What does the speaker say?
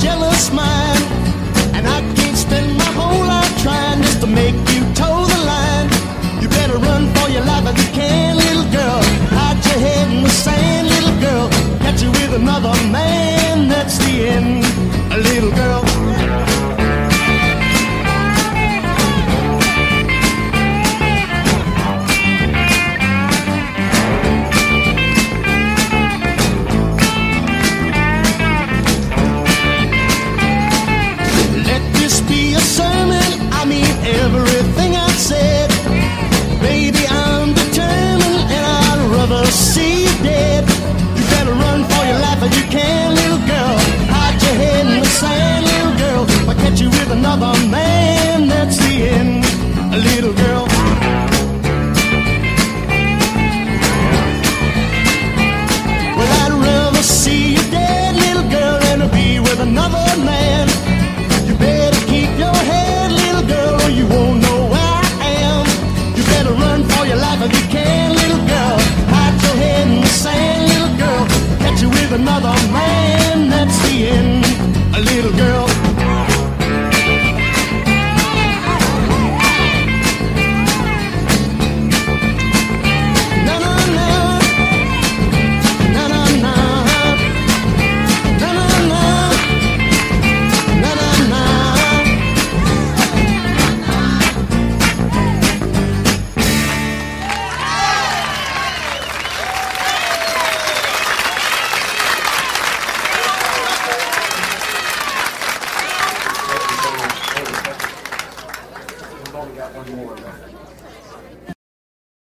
jealous smile. only got one more left.